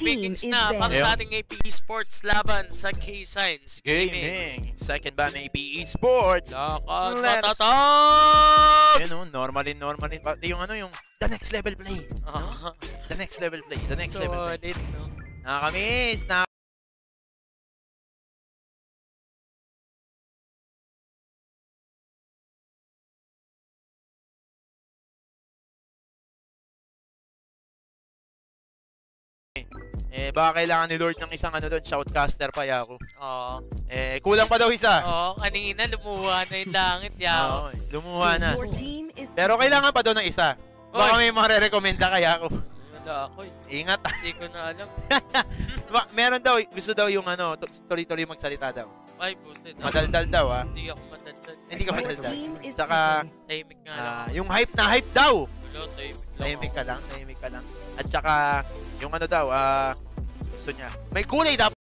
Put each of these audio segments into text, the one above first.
pickings is na para sa ating AP Sports laban sa K-Science Gaming. Second ban APE Sports. Lakas Let's- matatak! Yan o, normalin, normalin. Pati yung ano, yung the next level play. Ah, The next level play. The next level play. Solid, no? Nakakamiss. Na Eh, baka kailangan ni Lord ng isang ano doon, shoutcaster pa ako. Oo. Eh, kulang pa daw isa. Oo, kanina lumuha na yung langit, yaw. Oo, lumuha na. Pero kailangan pa doon ng isa. Baka may mare-recommenda kaya ako. Wala ako eh. Ingat. Hindi ko na alam. Meron daw, gusto daw yung ano, tu- tuloy-tuloy magsalita daw. Ay, buti. Madaldal daw ah. Hindi ako madaldal. Hindi ka madaldal. Saka. Tahimik nga lang. ah, yung hype na hype daw. Wala, tahimik lang. Tahimik ka lang, tahimik ka lang. At saka, yung ano daw, ah, gusto niya. May kulay dapat.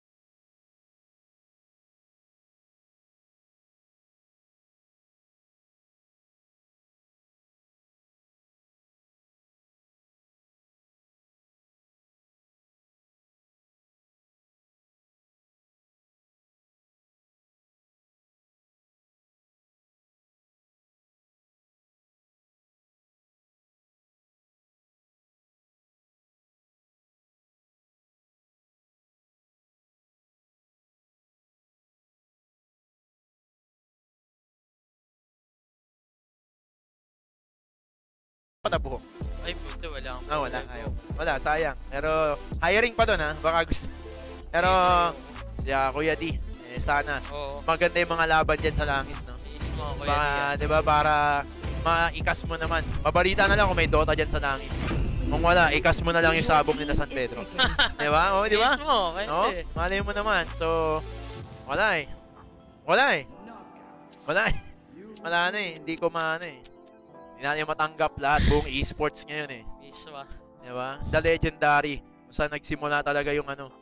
Na buhok. Ay, buti, wala akong Ah, wala. Ayaw. Wala, sayang. Pero, hiring pa doon ha. Baka gusto. Pero, siya, Kuya D, eh, sana. Oo. Maganda yung mga laban dyan sa langit, no? Mismo ako yan. Baka, di ba, para maikas mo naman. Mabalita na lang kung may Dota dyan sa langit. Kung wala, ikas mo na lang yung sabong nila San Pedro. di ba? Oo, di ba? Mismo, No? pwede. Malay mo naman. So, wala eh. Wala eh. Wala eh. Wala na eh. Hindi ko maano eh. Hindi natin matanggap lahat buong esports ngayon eh. Mismo. ah. Di ba? The Legendary. Kung saan nagsimula talaga yung ano.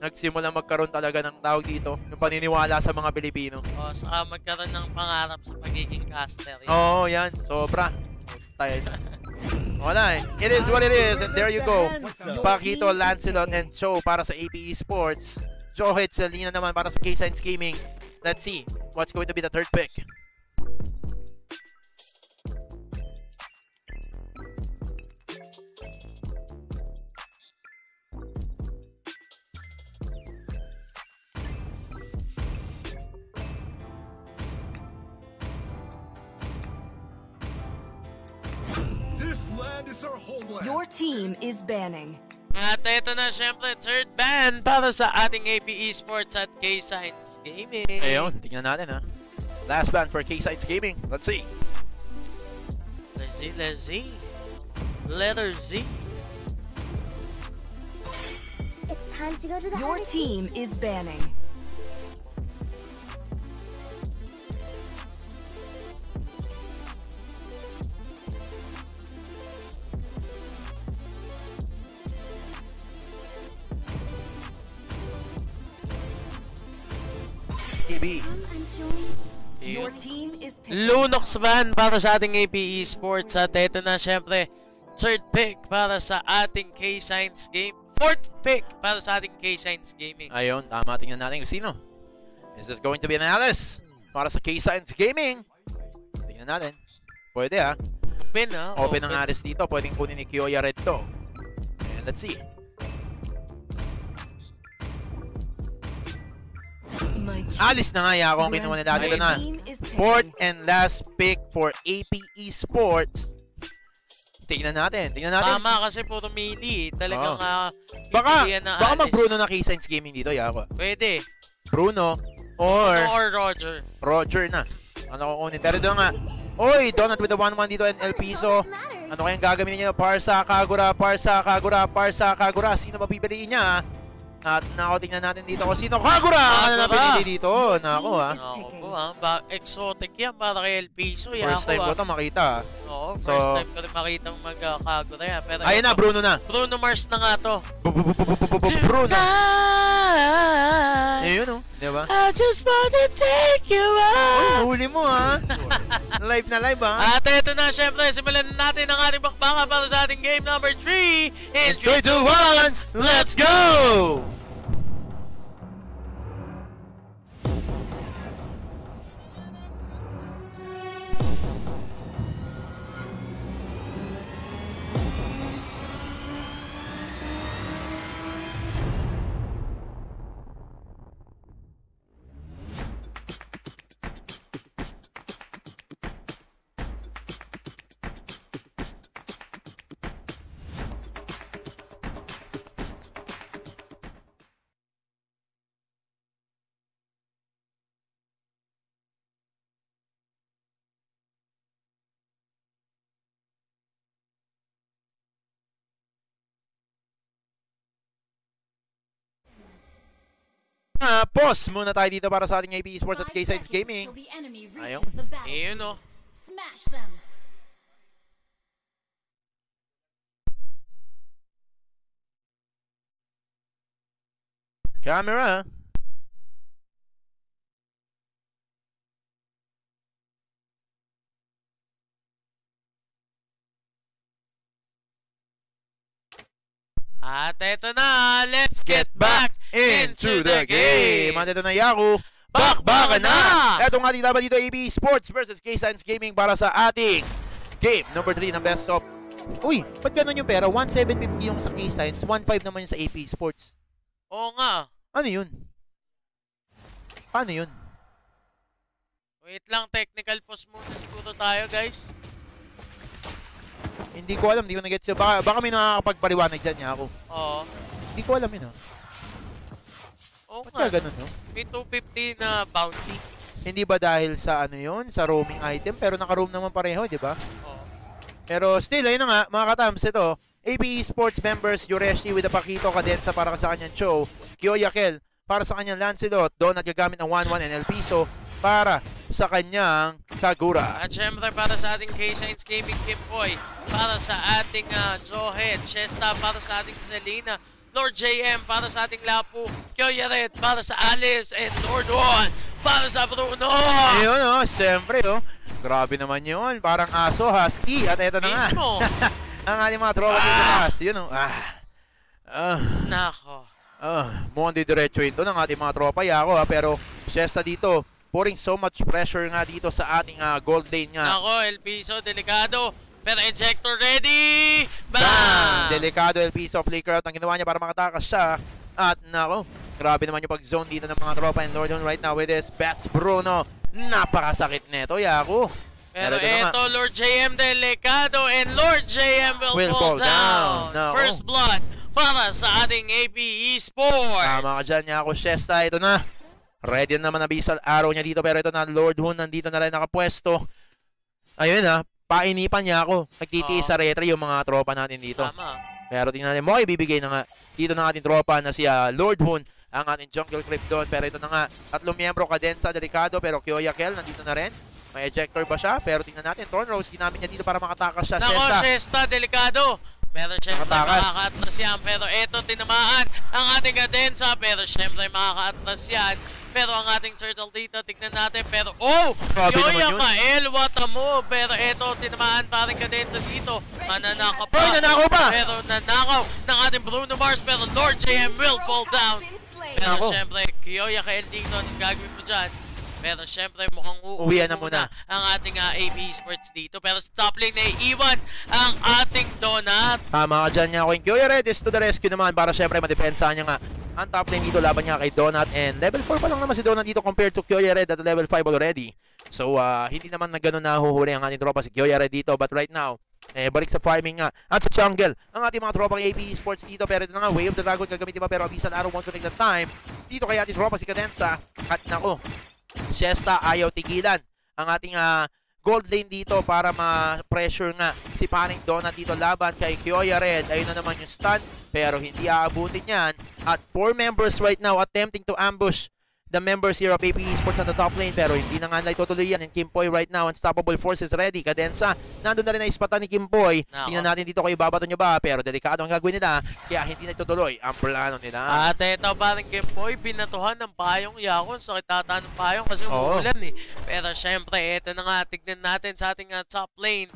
Nagsimula magkaroon talaga ng tawag dito. Yung paniniwala sa mga Pilipino. O, saka magkaroon ng pangarap sa pagiging caster. Yan. Oo, oh, yan. Sobra. Tayo na. Wala eh. It is what it is. And there you go. Pakito, Lancelot, and Cho para sa APE Sports. Johit Selena naman para sa K-Science Gaming. Let's see what's going to be the third pick. This land is our homeland. Your team is banning. At ito na syempre, third ban para sa ating AP Esports at K-Science Gaming. Ayun, tingnan natin ha. Last ban for K-Science Gaming. Let's see. Let's see, let's see. Letter Z. It's time to go to the Your team is banning. I'm joining. Your team is. Lunox ban para sa ating AP Esports. At ito na syempre, third pick para sa ating K-Science Game. Fourth pick para sa ating K-Science Gaming. Ayun, tama. Tingnan natin kung sino. Is this going to be an Alice para sa K-Science Gaming? Tingnan natin. Pwede ha. Open ha? Open ang Alice dito. Pwedeng kunin ni Kyoya Red to. And let's see. Alice na nga ya kung kinuha nila dito na. Fourth and last pick for APE Sports. Tingnan natin. Tingnan natin. Tama kasi puro melee. eh. Talagang Oo. ah, Baka, ng baka mag-Bruno na K-Science Gaming dito, Yako. Pwede. Bruno or Or Roger. Roger na. Ano ko kunin? Pero doon nga, Oy, Donut with the 1-1 dito and El Piso. Ano kayang gagamitin niya? Parsa, Kagura, Parsa, Kagura, Parsa, Kagura. Sino ba pipiliin niya? Ah? At nako, tingnan natin dito kung sino. Kagura! Ano na pinili dito? Nako ha. Ako po ha. Ba exotic yan para kay El Piso. Yan First ako, time ko ah. to makita. ah. Oo, first So- time ko rin makita magkakagura yan. Pero Ayun na, ito, Bruno na. Bruno Mars na nga to. Bruno. Tonight, Ayun oh. Di ba? I just wanna take you out. huli mo ha. live na live ha. At ito na, syempre, simulan na natin ang ating bakbakan para sa ating game number 3. In In 3, 2, 1, let's go! Pause muna tayo dito para sa ating AP Esports at K-Sides Gaming. Ayaw. Ayun o. Smash them. Camera. At ito na, let's get back into the game. Andito na Yaku. Bakbakan na! Ito nga ating laban dito, AB Sports versus K-Science Gaming para sa ating game number 3 ng best of. Uy, ba't ganun yung pera? 1,750 yung sa K-Science, 1,500 naman yung sa AP Sports. Oo nga. Ano yun? Paano yun? Wait lang, technical pause muna siguro tayo, guys. Hindi ko alam, hindi ko na-get yun. Baka, baka may nakakapagpaliwanag dyan niya ako. Oo. Hindi ko alam yun, ha? Oo Ba't nga. kaya ganun, no? May 250 na bounty. Hindi ba dahil sa ano yun, sa roaming item, pero naka-roam naman pareho, di ba? Oo. Pero still, ayun na nga, mga katams, ito, AP Sports members, Yureshi with a Pakito Cadenza para sa kanyang show, Kyoya Kel para sa kanyang Lancelot, doon nagagamit ng 1-1 NL Piso para sa kanyang Kagura. At syempre para sa ating K-Science Gaming Kimboy, para sa ating uh, Johead, Shesta para sa ating Selena, Lord JM para sa ating Lapu, Kyoya Red para sa Alice, and Lord Juan para sa Bruno! Ayun, oh, siyempre, oh. Grabe naman yun. Parang aso, husky. At eto na nga. Mismo! ang ating mga tropa dito sa taas. Yun, oh. Ah. Ah. Nako. Ah, mukhang didiretso ito ng ating mga tropa, Yako, ha? Pero, Shesta dito, pouring so much pressure nga dito sa ating ah, gold lane nga. Nako, El Piso, delikado. Pero ejector ready! Bang! Bang! Delikado El piece of flicker out ang ginawa niya para makatakas siya. At nako, grabe naman yung pag-zone dito ng mga tropa and Lordon right now with his best Bruno. Napakasakit nito, Yaku. Pero ito Lord JM delikado and Lord JM will, Will fall, fall down. down. Nako. First blood para sa ating AP Esports. Tama ka dyan, Yaku. Shesta, ito na. Ready na naman na Bisal arrow niya dito pero ito na Lord Hun nandito na rin nakapwesto. Ayun ha, painipan niya ako. Nagtitiis Oo. sa retry yung mga tropa natin dito. Tama. Pero tingnan natin mo, ibibigay na nga dito ng ating tropa na si ah, Lord Hun, ang ating jungle creep doon. Pero ito na nga, tatlong miyembro, Cadenza, Delicado, pero Kyoya Kel, nandito na rin. May ejector ba siya? Pero tingnan natin, Thorn Rose, ginamit niya dito para makatakas siya. Nako, Shesta, Shesta, delikado. Pero syempre Nakatakas. makaka-atras yan. Pero eto, tinamaan ang ating kadensa. Pero syempre makaka-atras yan. Pero ang ating turtle dito, tignan natin. Pero, oh! Grabe naman Yoya yun. Kael, what a move! Pero eto, tinamaan pa rin kadensa dito. Mananakaw pa. Hoy, nanakaw pa! Pero nanakaw ng ating Bruno Mars. Pero Lord JM will fall down. Pero Nako. syempre, Kiyoya Kael dito, anong gagawin mo dyan? Pero syempre, mukhang uuwi na muna. ang ating uh, AP Esports dito. Pero sa top lane na iiwan ang ating Donut. Tama ka dyan niya ako. Yung Kyoya Red is to the rescue naman para syempre madepensahan niya nga ang top lane dito laban niya kay Donut and level 4 pa lang naman si Donut dito compared to Kyoya Red at level 5 already. So ah, hindi naman na ganun nahuhuli ang ating tropa si Kyoya Red dito. But right now eh, balik sa farming nga at sa jungle ang ating mga tropa kay AP Esports dito. Pero ito na nga Way of the Dragon gagamitin pa. Pero Abyssal Arrow won't take the time. Dito kay ating tropa si Cadenza. At nako Shesta ayaw tigilan ang ating ah, gold lane dito para ma-pressure nga si Paring Donut dito laban kay Kyoya Red. Ayun na naman yung stun pero hindi aabutin yan. At four members right now attempting to ambush the members here of AP Esports on the top lane pero hindi na nga nila itutuloy yan and Kimpoy right now unstoppable force is ready Kadensa nandun na rin na ispatan ni Kimpoy Nako. tingnan natin dito kayo babato nyo ba pero delikado ang gagawin nila kaya hindi na itutuloy ang plano nila At ito parang Kimboy, binatuhan ng payong Yakon. So kitata ng payong kasi umuulan eh. Pero syempre, ito na nga, tignan natin sa ating uh, top lane.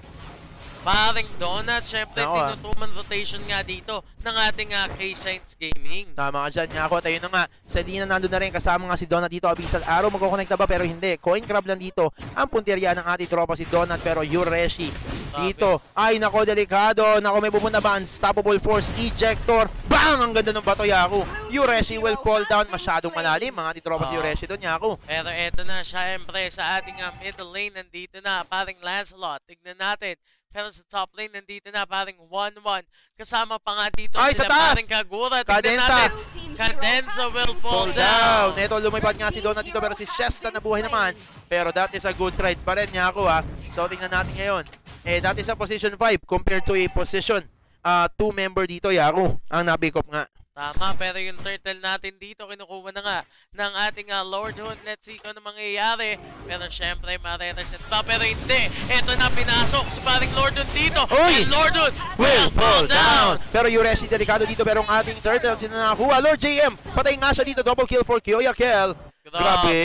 Paring Donut, syempre, Nako, ah. tinutuman rotation nga dito ng ating uh, K-Science Gaming. Tama ka dyan, Nyako. Tayo na nga. Selena nandun na rin. Kasama nga si Donut dito. Abyssal Arrow. Magkukonekta ba? Pero hindi. Coin Crab lang dito. Ang punteriya ng ating tropa si Donut. Pero Yureshi dito. Ay, nako, delikado. Nako, may pupunta ba? Unstoppable Force. Ejector. Bang! Ang ganda ng bato, Yaku. Yureshi will fall down. Masyadong malalim. Mga ating tropa si Oo. Yureshi doon, Yaku. Pero eto na, syempre, sa ating uh, middle lane, nandito na, paring Lancelot. Tignan natin. Pero sa top lane, nandito na, paring 1-1. Kasama pa nga dito Ay, sila sa taas! paring Kagura. Tignan Cadenza. natin. Cadenza will fall Fall down. down. Ito, lumipad nga si Donut dito. Pero si Shesta nabuhay naman. Pero that is a good trade pa rin, Yaku, ha. So, tingnan natin ngayon. Eh, that is a position 5 compared to a position 2 member dito, Yaku. Ang napick up nga. Tama, pero yung turtle natin dito, kinukuha na nga ng ating uh, Lord Hood. Let's see kung ano mangyayari. Pero syempre, marereset pa. Pero hindi. Ito na, pinasok si paring Lord Hood dito. Uy! And Lord Hood will fall down. Pero Yureshi delikado dito pero ang ating turtle sino nakakuha. Lord JM, patay nga siya dito. Double kill for Kyoya Kel. Grabe.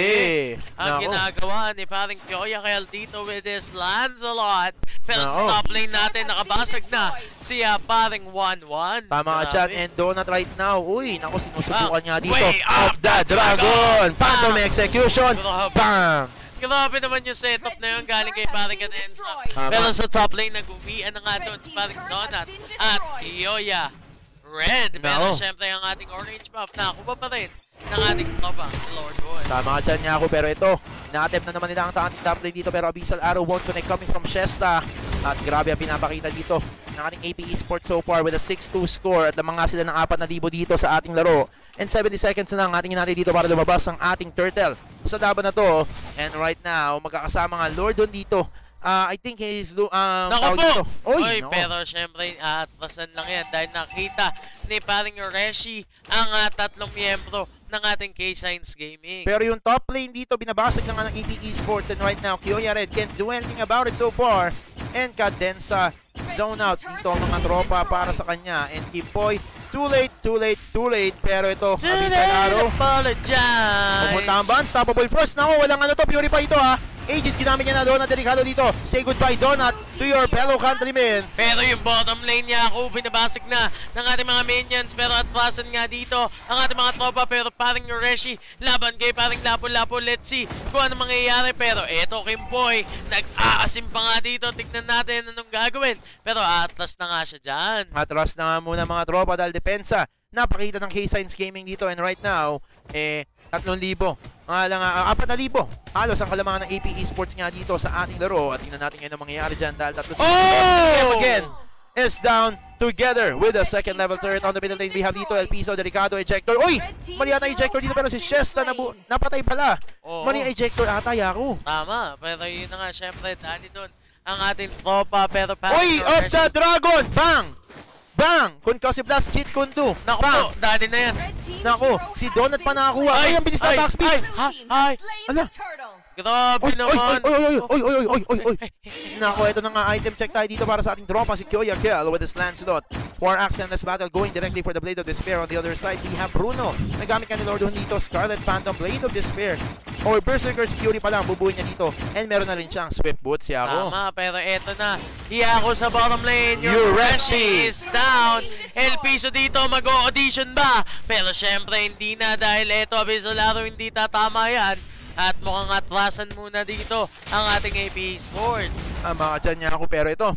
Ang Nako. ginagawa ni paring Kyoya Kel dito with his Lancelot. Pero Nako. sa top lane natin, nakabasag na si uh, paring 1-1. Tama ka dyan. And Donut right now. Uy, naku, sinusubukan Ah, niya dito. way Of up the Dragon. Phantom Bang. Execution. Bang. Grabe naman yung setup na yun galing kay paring. Tama. Pero sa top lane, nag-uwian na nga doon si paring Donut at Kyoya Red. Pero Nako. syempre ang ating orange buff na kuha pa rin ng ating tropa, si Lord Wood. Tama dyan niya ako pero ito, na-attempt na naman nila ang ating top lane dito pero Abyssal Arrow won't connect coming from Shesta. At grabe ang pinapakita dito ng ating AP Esports so far with a 6-2 score at lamang nga sila ng 4,000 dito sa ating laro. And 70 seconds na lang ang ating natin dito para lumabas ang ating Turtle sa laban na to. And right now, magkakasama nga Lord doon dito. Ah, I think he's do um Naku po! Uy, Oy, nako. pero syempre, aatpasan lang yan dahil nakita ni paring Oreshi ang ah, tatlong miyembro ng ating K-Science Gaming. Pero yung top lane dito, binabasag na nga ng EP Esports and right now, Kyoya Red can't do anything about it so far. And Cadenza zone out dito ang mga tropa para sa kanya. And Kimpoy, too late, too late, too late. Pero ito, Abyssal Arrow. apologize! Pupunta ang ba? Unstoppable Force. Naku, walang ano to, Purify ito ha. Aegis, ginamit niya na Donut, delikado dito. Say goodbye, Donut, to your fellow countrymen. Pero yung bottom lane niya ako, binabasag na ng ating mga minions. Pero at pasan nga dito ang ating mga tropa. Pero paring Yoreshi, laban kay paring Lapo-Lapo. Let's see kung ano mangyayari. Pero eto, Kimboy, nag-aasim pa nga dito. Tignan natin anong gagawin. Pero atlas na nga siya dyan. Atras na nga muna mga tropa dahil depensa. Napakita ng K-Science Gaming dito and right now, eh, 3,000. Mga lang, uh, 4,000. Halos ang kalamangan ng AP Esports nga dito sa ating laro. At tingnan natin ngayon ang mangyayari dyan dahil tatlo. Oh! Game again is down together with a second level turret on the middle lane. We have dito El Piso, Delicado, Ejector. Uy! Mali ata ejector dito pero si Shesta nabu napatay pala. Oo. Mali ejector ata, Yaku. Tama. Pero yun na nga, syempre, dali doon ang ating tropa. Pero Uy! Of the Dragon! Bang! Bang! Concussive Blast, Cheat Kundu. Naku Bang! po, dali na yan. Nako, si Donut pa nakakuha. Ay, ang bilis ng ay, backspeed. Ay, ay, Ala. grabe naman. oy, oy, oy, oy, oy, oy, oy, oy. Nako, ito na nga item check tayo dito para sa ating tropa si Kyoya Kel with his Lancelot. War Axe and this battle going directly for the Blade of Despair. On the other side, we have Bruno. Nagamit ka ni Lord Hun dito, Scarlet Phantom, Blade of Despair. Or Berserker's Fury pa lang, bubuhin niya dito. And meron na rin siyang Swift Boots, Yako. Tama, pero eto na. Hiyako sa bottom lane. Your Your Reshi. Reshi is down. El Piso dito, mag-audition ba? Pero syempre, hindi na dahil eto, Abisolaro, hindi tatama yan. At mukhang atrasan muna dito ang ating AP Sport. Tama ka dyan niya ako. Pero ito,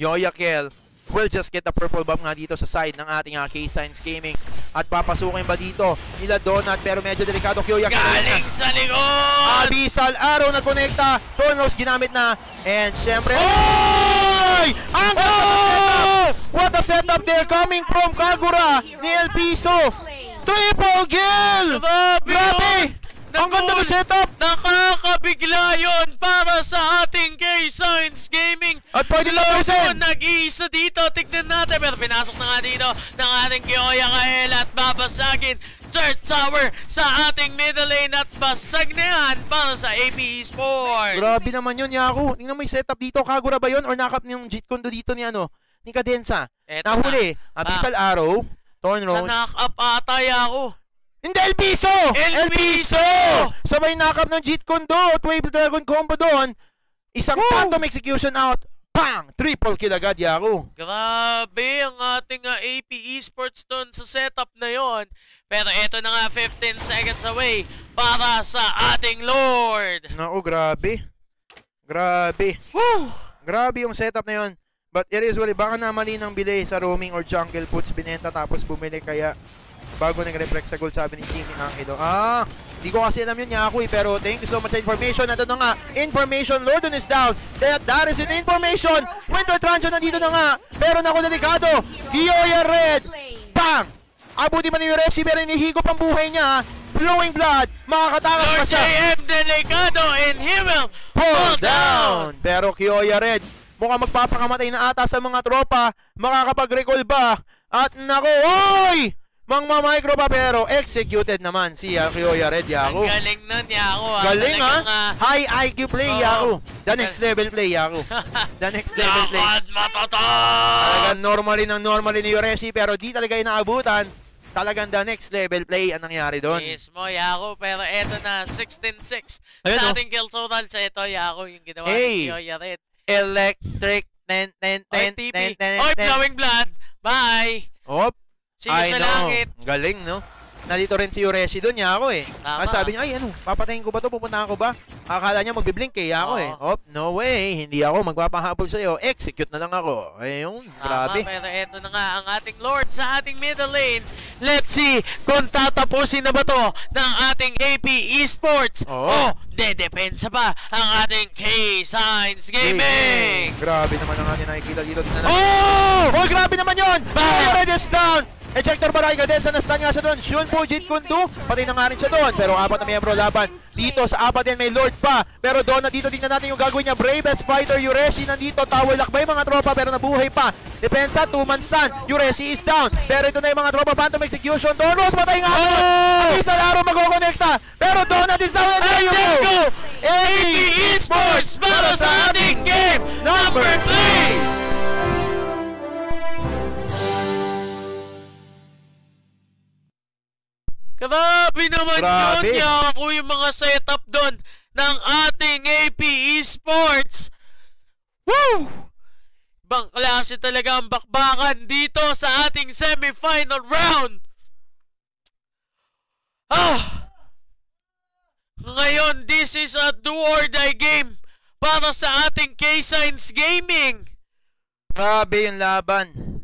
Yoya Kel will just get the purple bomb nga dito sa side ng ating uh, K-Science Gaming. At papasukin ba dito nila Donut pero medyo delikado Kyoya Kel. Galing sa likod! Abyssal Arrow na konekta. Tornos ginamit na. And syempre... Oy! Ang oh! What a setup there coming from Kagura ni El Piso. Triple kill! Grabe! Ang ganda ng setup! Nakakabigla yun para sa ating K-Science Gaming. At pwede Logo, usin! nag-iisa dito. Tignan natin. Pero pinasok na nga dito ng ating Kioya Kael at babasagin third tower sa ating middle lane at basag na yan para sa AP Esports. Grabe naman yun, Yaku. Tingnan mo yung setup dito. Kagura ba yun? Or nakap yung Jeet Kundo dito ni ano? Ni Cadenza. Eto Nahuli. na. Abyssal Arrow. Torn Sa Rose. knock-up ata ako. Hindi, El Piso! El Piso! Sabay nakap ng Jeet Kundo. At Wave Dragon combo doon. Isang phantom execution out. Bang! Triple kill agad, Yaku. Grabe ang ating uh, AP Esports doon sa setup na yon. Pero eto na nga 15 seconds away para sa ating Lord. Naku, grabe. Grabe. Woo! Grabe yung setup na yun. But it is well, baka na mali ng bili sa roaming or jungle puts binenta tapos bumili kaya bago nag-reflect sa goal sabi ni Jimmy Angelo. Ah, hindi ko kasi alam yun niya ako eh, pero thank you so much sa information. Ito na nga, information, Lordon is down. That, that is an information. Winter Trancho nandito na nga, pero naku delikado. Gioia Red, bang! Abuti man ni Ureshi pero inihigop ang buhay niya. Flowing blood, makakatakas pa Lord siya JM Delicado and he will fall down. Pero Kioya Red, mukhang magpapakamatay na ata sa mga tropa. Makakapag-recall ba? At nako, oy! Mang micro pa pero executed naman si uh, Kioya Red, Ang Yaku. galing nun, Yako. ah. Galing ha? Talagang, ah, High IQ play, Oo. Yaku. The next level play, Yaku. The next level play. Lakad matatak! Talagang normally ng normally ni Yoreshi pero di talaga inaabutan. Talagang the next level play ang nangyari doon. Mismo, Yako. Pero eto na, 16-6 Ayun, sa oh. ating kill total sa ito, Yako, yung ginawa Hey. ni Kyoya Red. Electric ten ten Oy, ten TP. ten ten Oy, ten. flowing blood. Bye. Hop. You I sa langit. Galing, no? Nandito rin si Yoreshi doon, niya ako eh. Tama. Kasi sabi niya, ay ano, papatayin ko ba to? Pupunta ako ba? Akala niya magbiblink eh, ako Oo. eh. Hop, no way. Hindi ako magpapahabol sa'yo. Execute na lang ako. Ayun, grabe. Tama, pero eto na nga ang ating Lord sa ating middle lane. Let's see kung tatapusin na ba to ng ating AP Esports Oo. o dedepensa pa ang ating K-Signs Gaming. Grabe naman ang ating nakikita dito. Tingnan natin. Oh! Oh, grabe naman yun! Bah! Red is down! Ejector Baray ka din sa nastan nga siya doon. Shun po, Jit Kundu. Patay na nga rin siya doon. Pero apat na miyembro laban. Dito sa apat din may Lord pa. Pero doon na dito tingnan natin yung gagawin niya. Bravest Fighter Yureshi nandito. Tower lakbay mga tropa pero nabuhay pa. Depensa, two-man stun. Yureshi is down. Pero ito na yung mga tropa. Phantom Execution. Donos, patay nga. Oh! Ang isa laro mag-connecta. Pero Donut is down. And there you go. go! AP AP Esports para sa ating game number 3! Grabe naman Grabe. yun, Yaku, yung mga setup doon ng ating AP Esports. Woo! Ibang klase talaga ang bakbakan dito sa ating semifinal round. Ah! Ngayon, this is a do or die game para sa ating K-Signs Gaming. Grabe yung laban.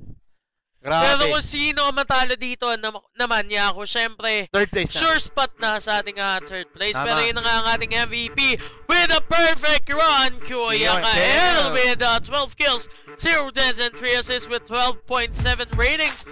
Grabe. Pero kung sino matalo dito nam- naman niya ako, syempre, Third place na. sure spot na sa ating ah, third place. Tama. Pero yun na nga ang ating MVP with a perfect run. Kuya Kael with uh, 12 kills, 0 deaths, and 3 assists with 12.7 ratings.